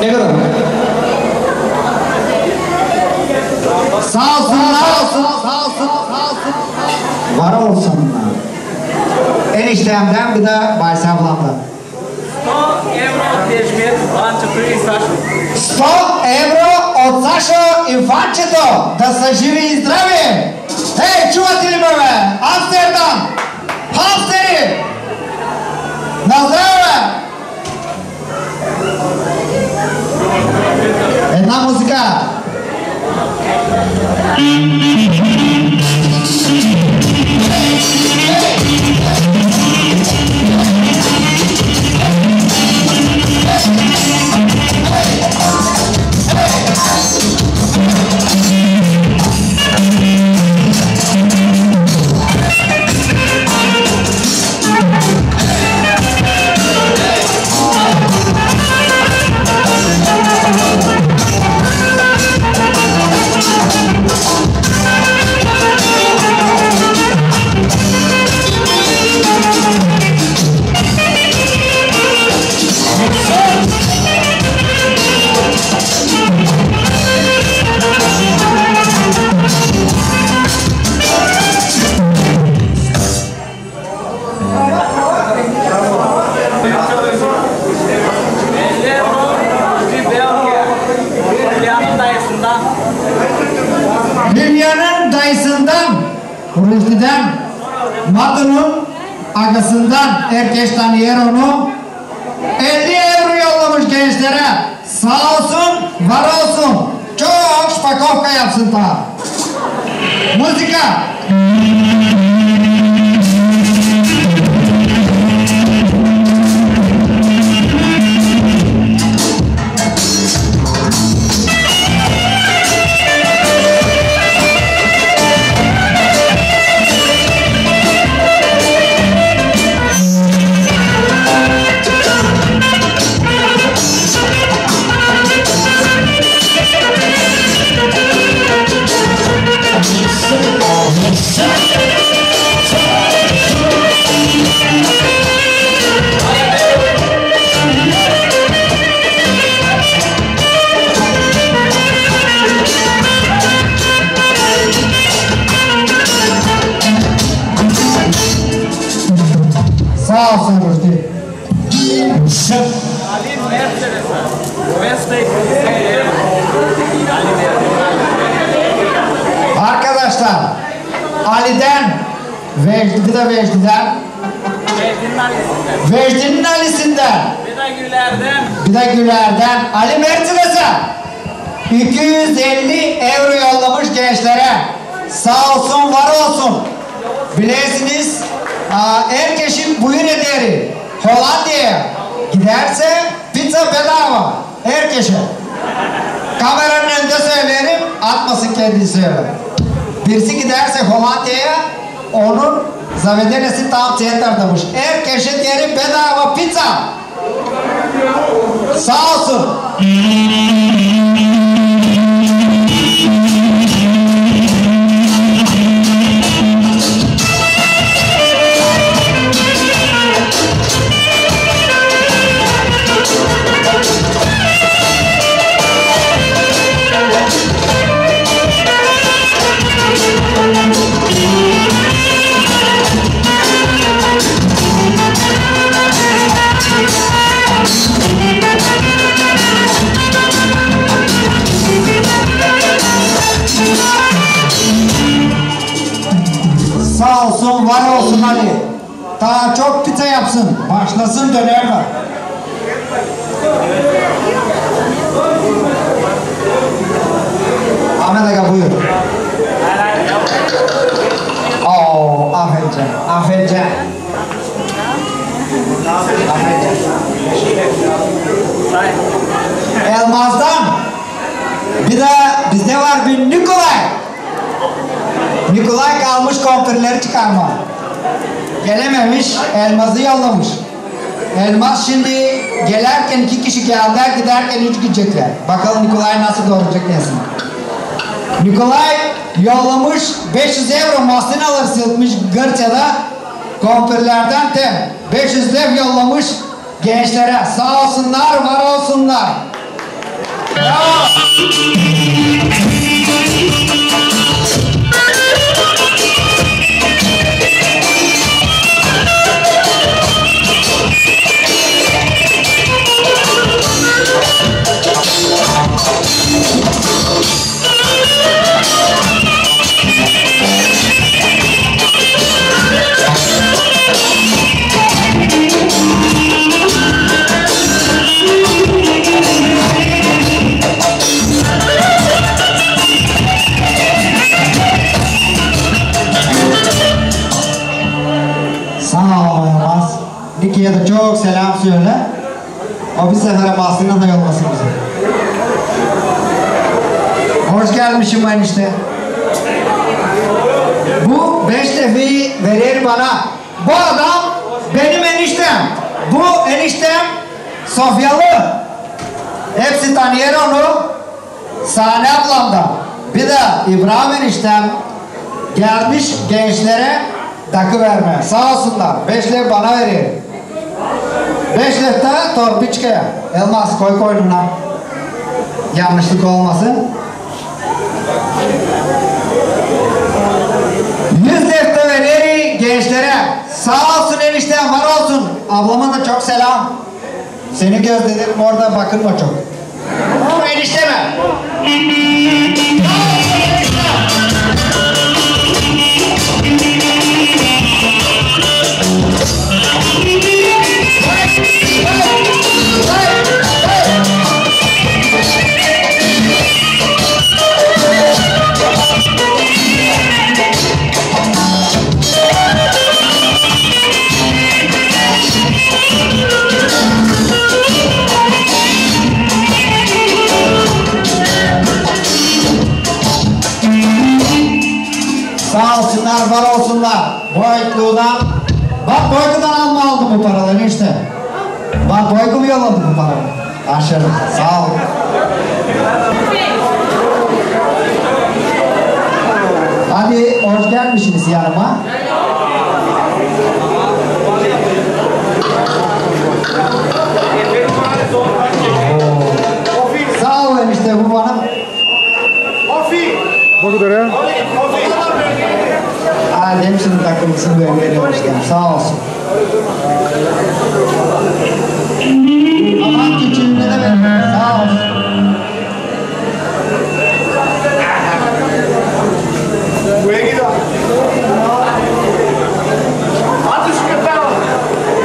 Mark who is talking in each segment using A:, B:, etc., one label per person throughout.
A: Ne kadar mı?
B: Sağ olsun, sağ olsun, sağ olsun, sağ olsun. Var olsun bunlar. Eniştemden bir de Baysal ablamdan.
C: 100 euro teşvik, ançıtı insaşı.
B: 100 euro od Sašo Infančeto, da se živi i zdravi.
C: Hej, čuvatelji move, Amsterdam, A
B: música. Ali'den, Vecdi de Vecdi'den,
C: Mercedes'in Ali'sinden.
B: Vecdi'nin Ali'sinden,
C: Bir de Güler'den.
B: bir de Güler'den Ali Mercedes'e 250 euro yollamış gençlere. Sağ olsun, var olsun. Bilirsiniz, aa, herkesin buyur ederi Hollanda'ya giderse pizza bedava. Herkese. Kameranın önünde söylerim, atmasın kendisi. Birisi giderse Hollanda'ya, onun zavedenesi tam centerdamış. Herkese derim bedava pizza. Sağ olsun. Elmaz'ı yollamış. Elmaz şimdi gelerken iki kişi geldiler, giderken üç gidecekler. Bakalım Nikolay nasıl doğuracak nesin. Nikolay yollamış 500 euro mastin alır sıkmış Gırça'da kompirlerden tem. 500 dev yollamış gençlere. Sağ olsunlar, var olsunlar. Sağ çok selam söyle. O bir sefere bahsine da yollasın bize. Hoş gelmişim enişte. Bu beş defeyi verir bana. Bu adam benim eniştem. Bu eniştem Sofyalı. Hepsi tanıyor onu. Sahne ablamdan. Bir de İbrahim eniştem gelmiş gençlere takı verme. Sağ olsunlar. Beşler bana verir. Beşler de torpiçkaya. Elmas koy koynuna. Yanlışlık olmasın. Yüz defter verir gençlere. Sağ olsun eniştem var olsun. Ablama da çok selam. Seni gözledim orada bakılma çok. Ama enişteme. Veriyorum işte. Sağ olsun. Aman küçüğünü de verin. Sağ olsun.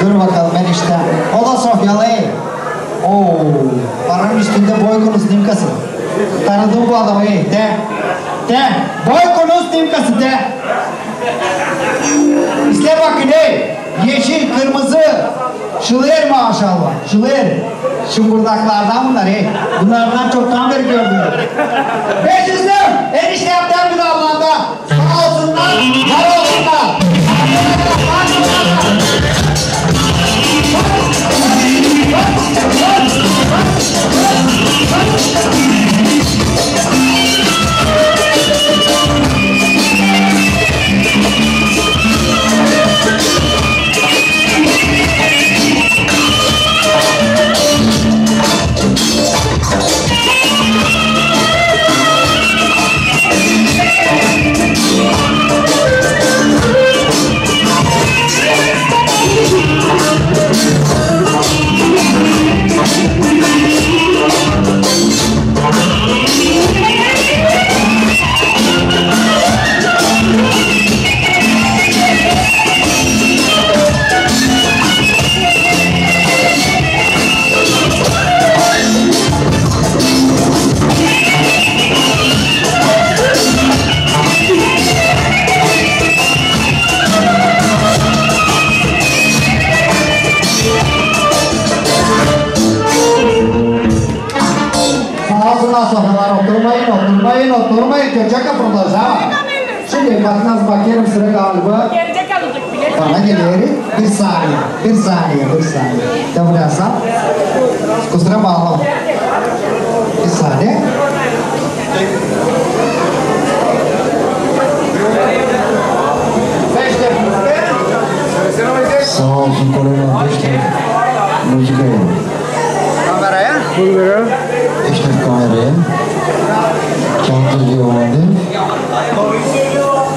B: Dur bakalım ben işte. O da Sofyalı. Oo, paranın üstünde Boyko'nun stimkası. Tanıdığım bu adamı. De. De. Boyko'nun stimkası de. İşte bakın ey. Yeşil, kırmızı. Şılır maşallah. Şılır. Şımbırdaklardan bunlar ey. Bunlardan çoktan beri gördüm. Beşizim. Eniştemden bir ablanda. Sağ olsunlar. Var olsunlar. Sağ olur mu? Gerçek kapımız? Şimdi bakınız bakıyorum sıra galiba.
D: Gerçek alacak bilet.
B: Bana gelir. Bir saniye, bir saniye, bir saniye. Tamam. Kusura bakma. Bir saniye. Sağ olsun kolay gelsin. Müzik ayı. Kameraya? Kameraya. İşte kameraya. Kendi Giovanni.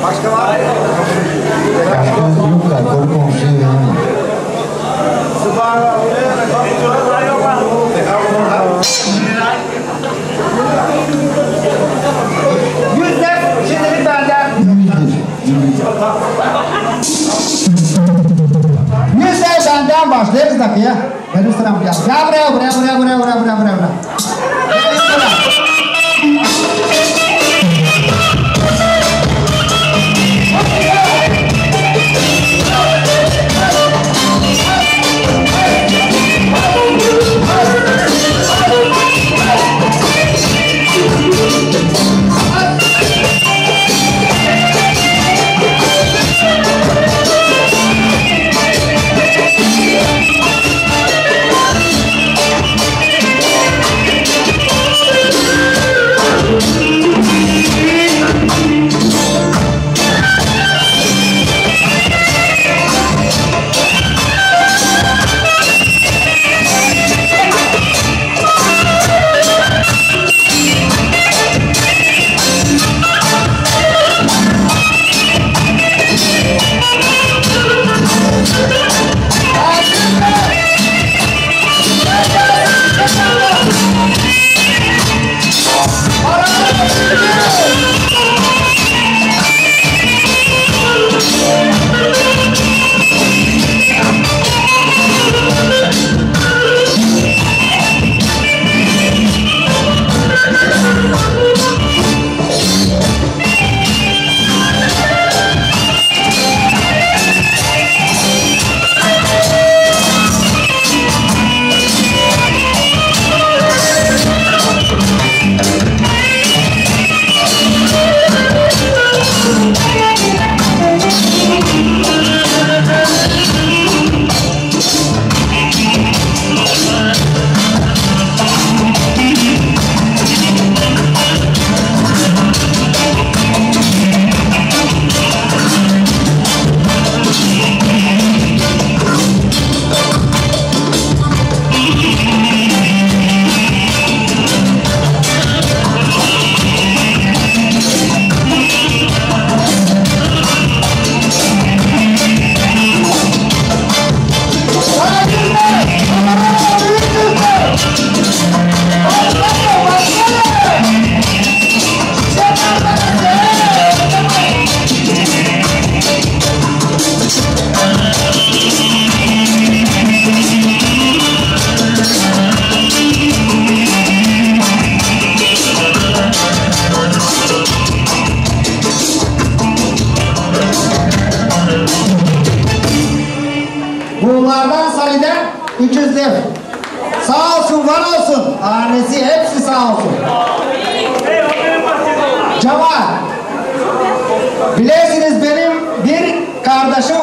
B: Başka var? Başka yok da gol komşuyu yani. Yüzler şimdilik benden. Yüzler benden başlayacağız dakika ya. Ben üstüne yapacağım. Ya buraya buraya buraya buraya buraya buraya buraya.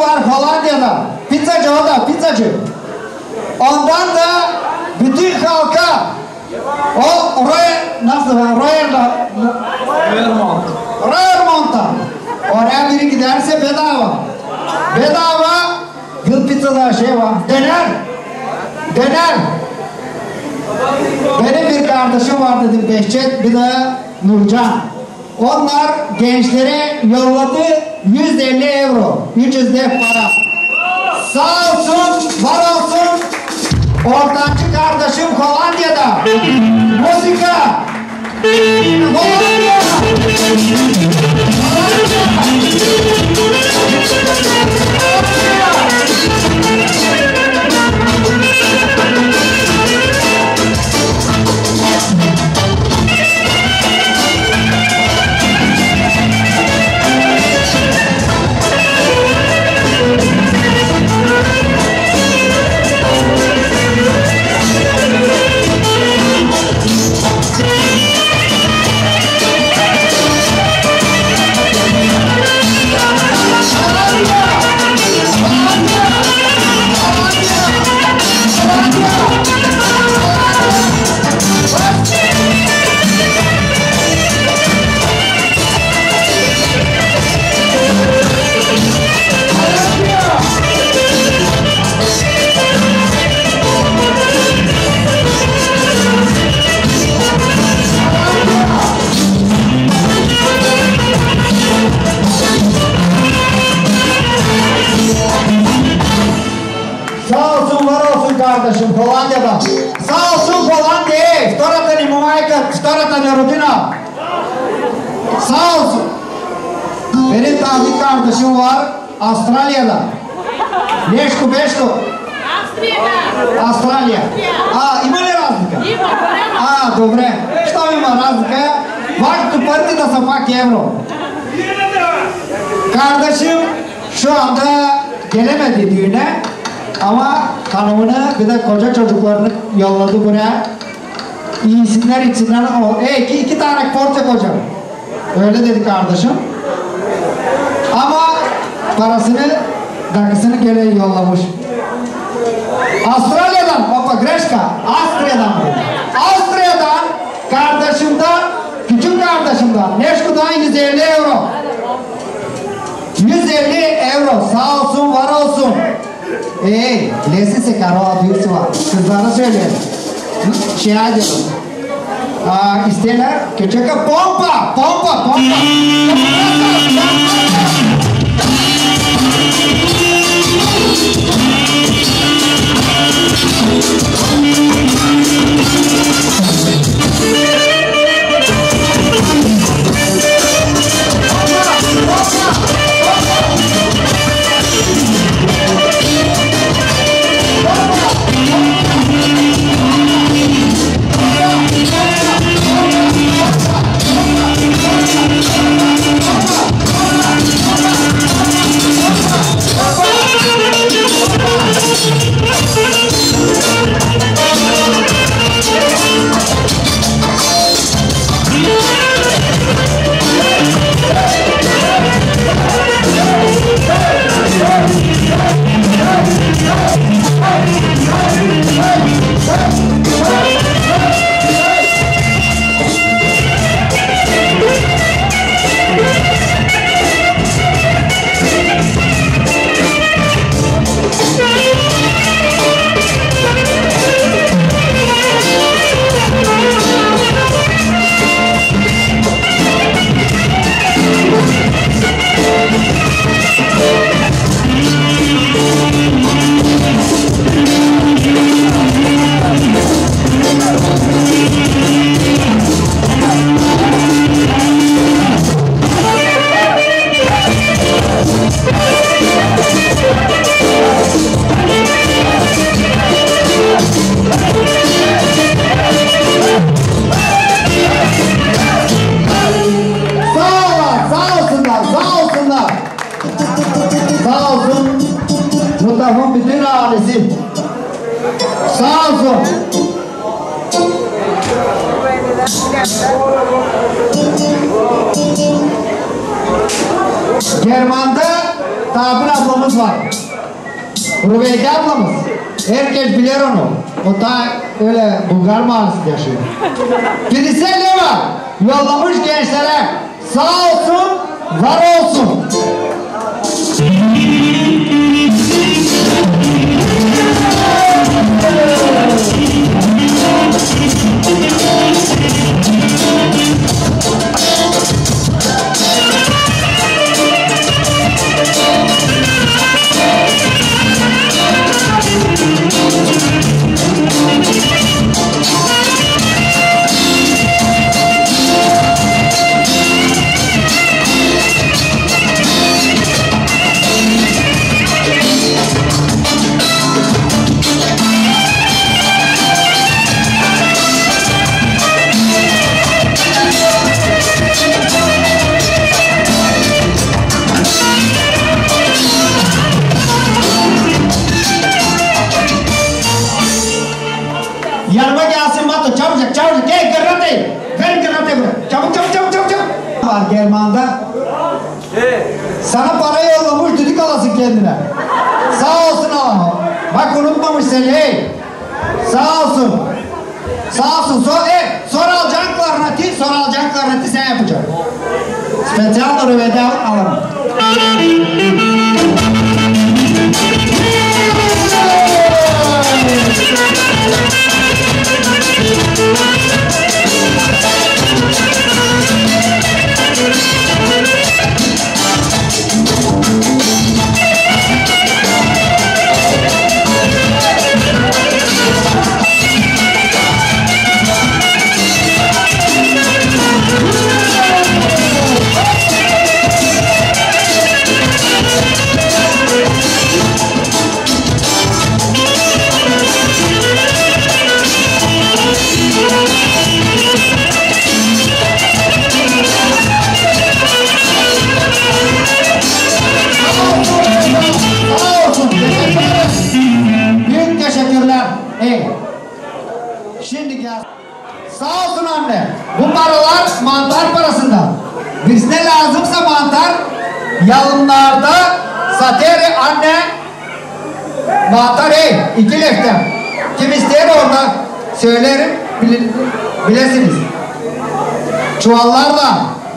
B: Var Hollanda'da. Pizzacı o da, pizzacı. Ondan da bütün halka o Roy, nasıl ben? Royer'da
C: Vermont.
B: Royermont'a oraya biri giderse bedava. Bedava Gül pizzada şey var. Döner. Döner. Benim bir kardeşim var dedim Behçet bir de Nurcan. Onlar gençlere yolladı 150 euro. 300 dev para. Sağ olsun, var olsun. Ortancı kardeşim Hollanda'da. Müzika. Hollanda. Sağ Sağ olsun. Benim tabi kardeşim var Avustralya'da. Neşko Beşko. Австралия. А, има ли разлика?
A: Има, голяма.
B: А, добре. Щом има разлика, вашето парите да са пак евро. Kardeşim şu anda gelemedi düğüne ama hanımını bir de koca çocuklarını yolladı buraya. İyisinler içsinler. O, e, iki, iki tane porte koca. Öyle dedi kardeşim. Ama parasını, dakikasını gene yollamış. Avustralya'dan Papa Greşka, Austria'dan mı? Austria'dan kardeşimden, küçük kardeşimden, Neşku'dan 150 euro. 150 euro sağ olsun var olsun. Ey, lesi karo büyüksü var. Kızlara söyleyin. Hı, Şey a Estela que checa pompa, pompa, pompa. pompa. Sağ olsun. German'da Tabir ablamız var. Rüveyde ablamız. Herkes bilir onu. O da öyle Bulgar mahallesinde yaşıyor. Birisi ne var? Yollamış gençlere. Sağ olsun, var olsun.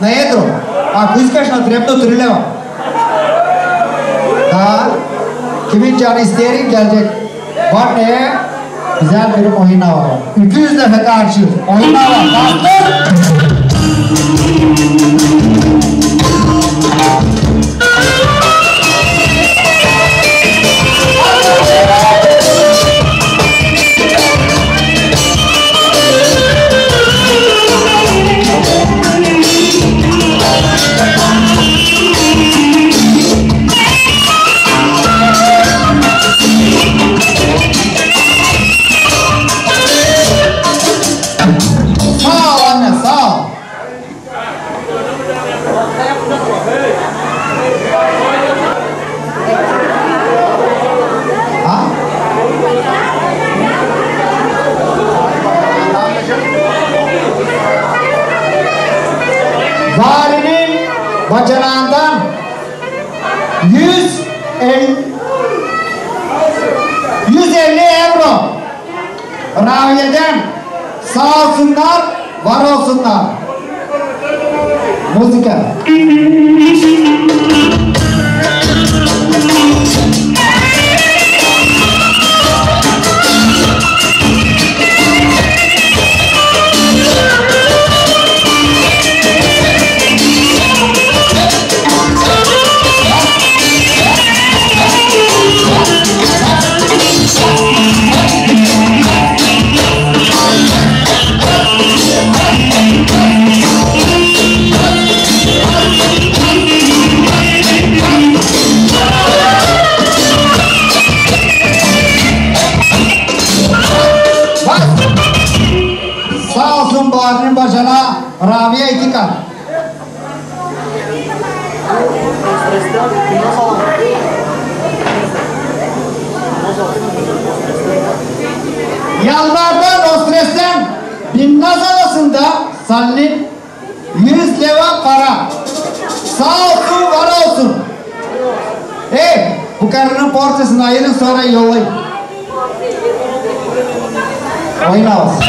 B: Çuvallarla nedir o? Ako iskaš na trebno trileva. Daha kimin canı isteyerin gelecek. Var ne? Güzel bir oyuna var. 200 defa karşı oyuna var. Bastır. Bacanağından 100 el, 150 euro Raviye'den sağ olsunlar, var olsunlar. Müzika. Rabia iki kat. Yalvardan o stresten Binnaz arasında Sallim 100 leva para. Sağ olsun var olsun. Hey bu karının portasını ayırın sonra yollayın. Oyna olsun.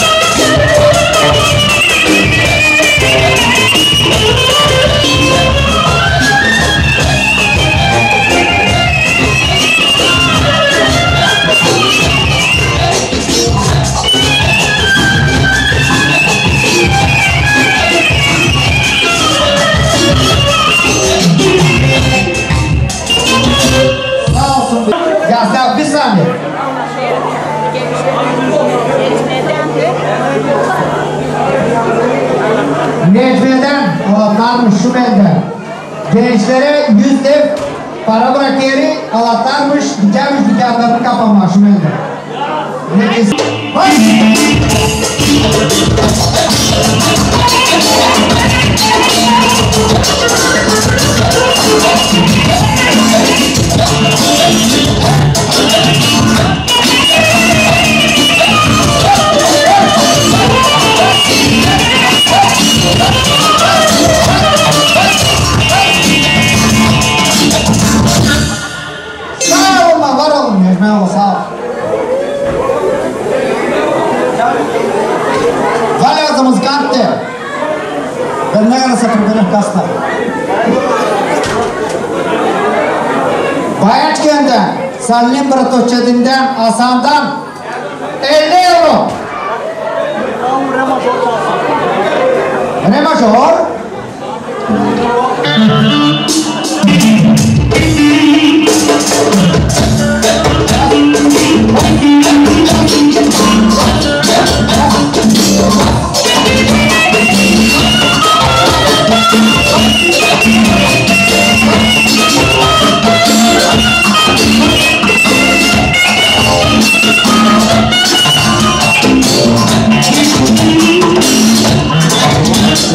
B: Necmiye'den alatlarmış şu belde. Gençlere yüz dev para bırakıyor, alatlarmış, dikermiş dikerlerini kapama şu belde. Ne diyorsun? Hayır. Salim Bratoçedi'nden, Asan'dan 50 euro. রে শহর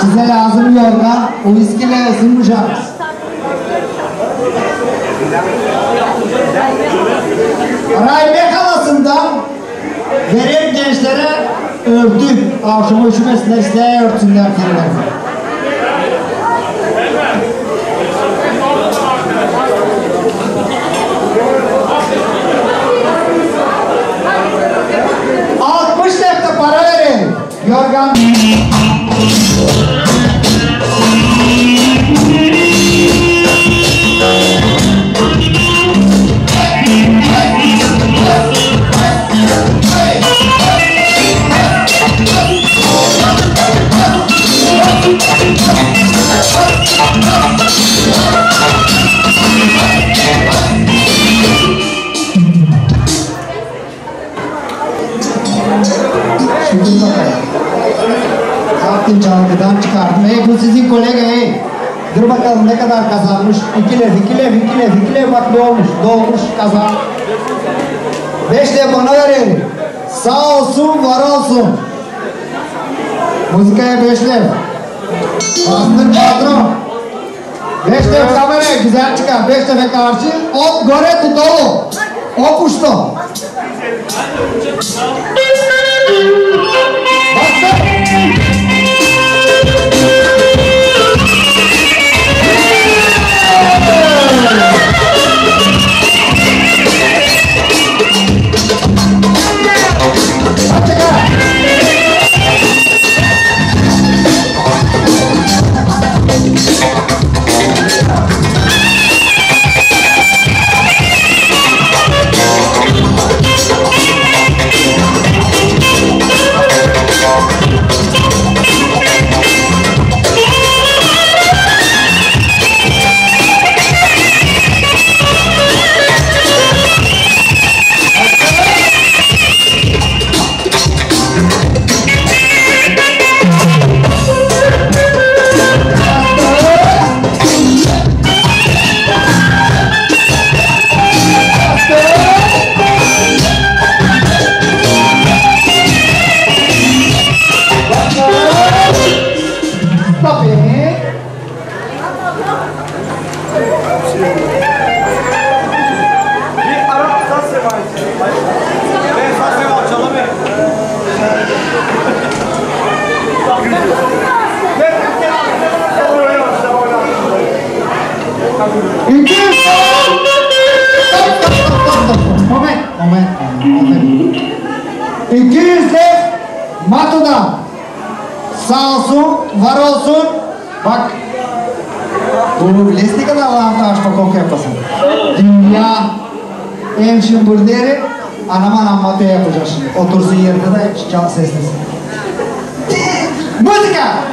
B: Size lazım yorgan, o viskiyle ısınmayacağız. Raybe halasından verip gençlere örtük, akşama üşümesinler, size para verin. Yorgan. Şimdi bu sizin kolega hey. Dur bakalım ne kadar kazanmış. İki lef, iki lef, iki lef, iki lef bak doğmuş. Doğmuş kazan. Beş lef bana verin. Sağ olsun, var olsun. Müzikaya beş lef. Bastır patron. Beş lef kameraya güzel çıkar. Beş lefe karşı. O gore tutolu. O kuştu. Bastır. Var olsun. Bak. Bu bilesi kadar avantaj koku yapasın. Dünya en şımbırları anam anam Matu yapacak şimdi. Otursun yerinde de çal seslesin. Müzika!